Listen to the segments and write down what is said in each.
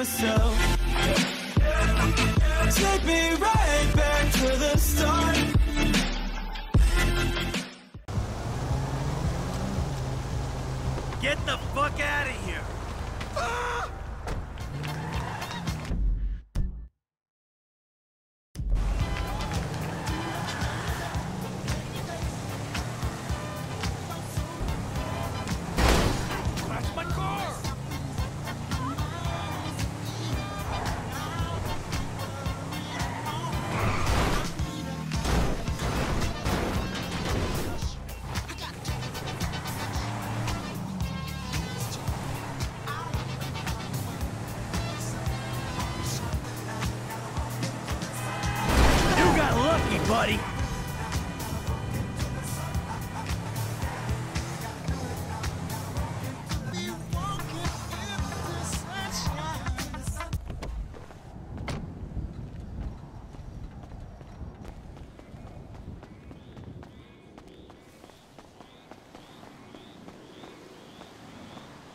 myself. Take me right back to the start. Get the fuck out of here!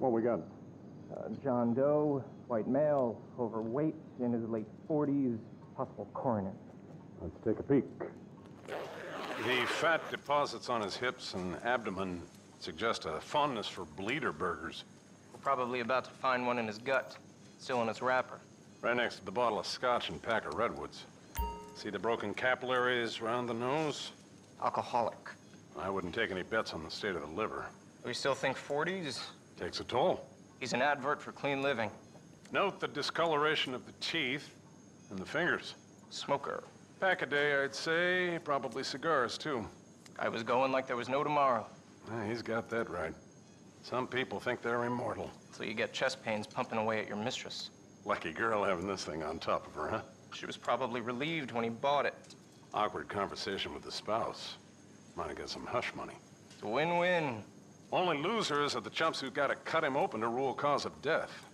What we got? Uh, John Doe, white male, overweight, in his late 40s, possible coroner. Let's take a peek. The fat deposits on his hips and abdomen suggest a fondness for bleeder burgers. We're probably about to find one in his gut, still in its wrapper. Right next to the bottle of scotch and pack of redwoods. See the broken capillaries around the nose? Alcoholic. I wouldn't take any bets on the state of the liver. We still think 40s? Takes a toll. He's an advert for clean living. Note the discoloration of the teeth and the fingers. Smoker. Pack a day, I'd say. Probably cigars, too. I was going like there was no tomorrow. Yeah, he's got that right. Some people think they're immortal. So you get chest pains pumping away at your mistress. Lucky girl having this thing on top of her, huh? She was probably relieved when he bought it. Awkward conversation with the spouse. Might have got some hush money. It's a win-win. Only losers are the chumps who've gotta cut him open to rule cause of death.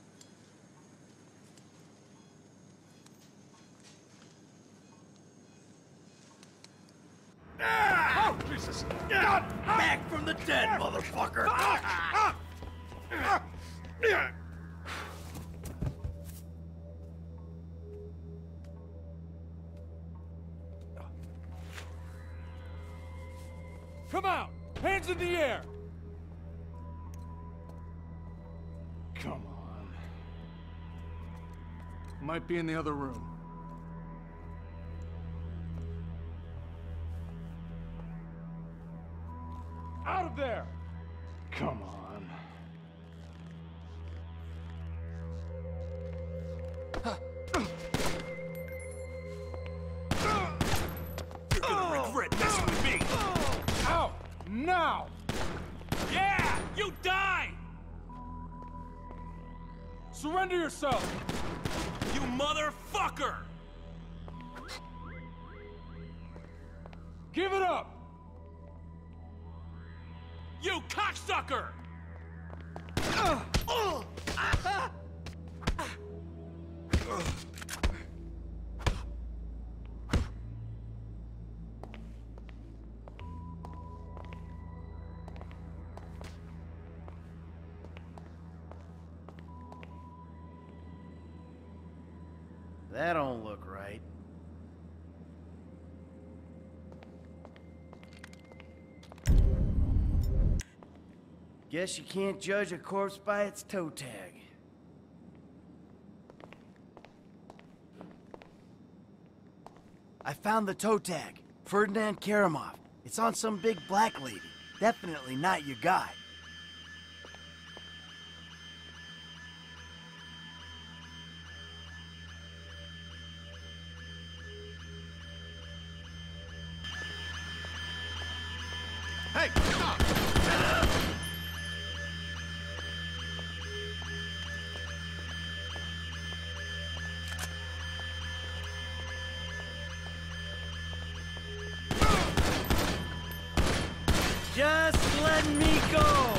Ah! Oh, Jesus! Not back from the dead, ah! motherfucker! Come out! Hands in the air! Might be in the other room. Out of there! Come on. You're gonna regret messing with me. Out! Now! Yeah, you die! Surrender yourself! Motherfucker! Give it up! You cocksucker! That Guess you can't judge a corpse by its toe tag. I found the toe tag. Ferdinand Kerimov. It's on some big black lady. Definitely not your guy. Go!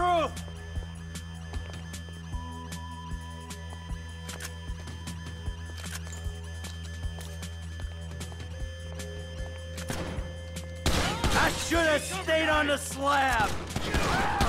I should have stayed on the slab!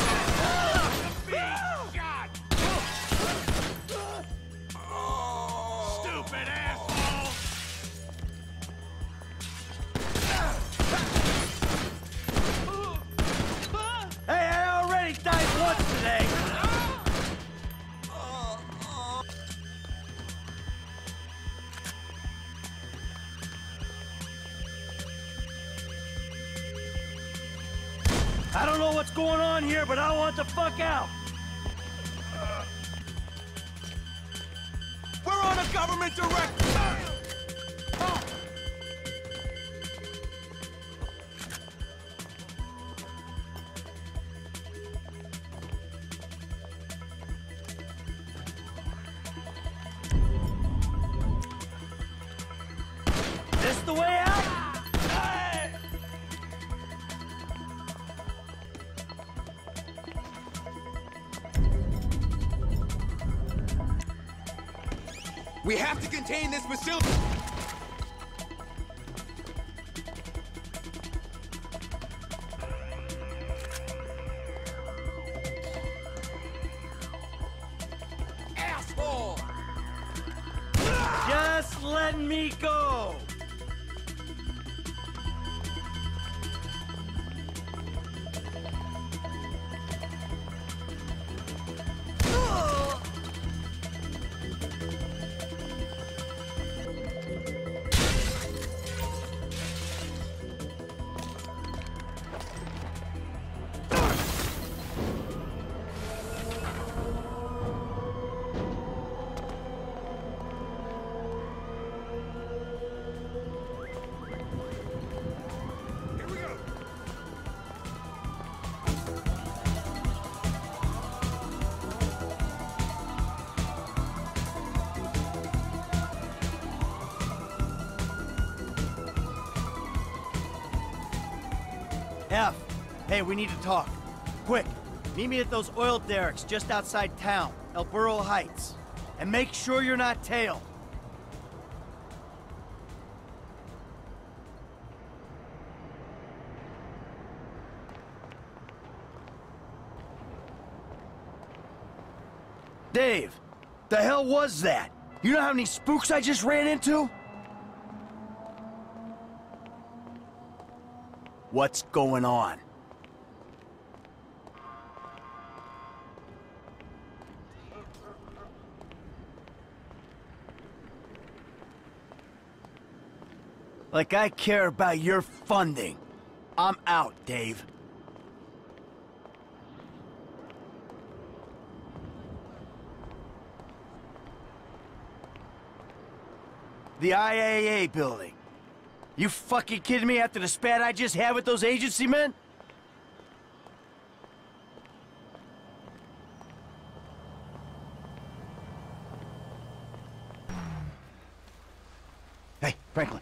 I don't know what's going on here, but I want the fuck out! We're on a government direct... This the way We have to contain this facility! Asshole! Just let me go! Hey, we need to talk. Quick. Meet me at those oil derricks just outside town, El Burro Heights. And make sure you're not tailed. Dave, the hell was that? You know how many spooks I just ran into? What's going on? Like I care about your funding. I'm out, Dave. The IAA building. You fucking kidding me after the spat I just had with those agency men? Hey, Franklin,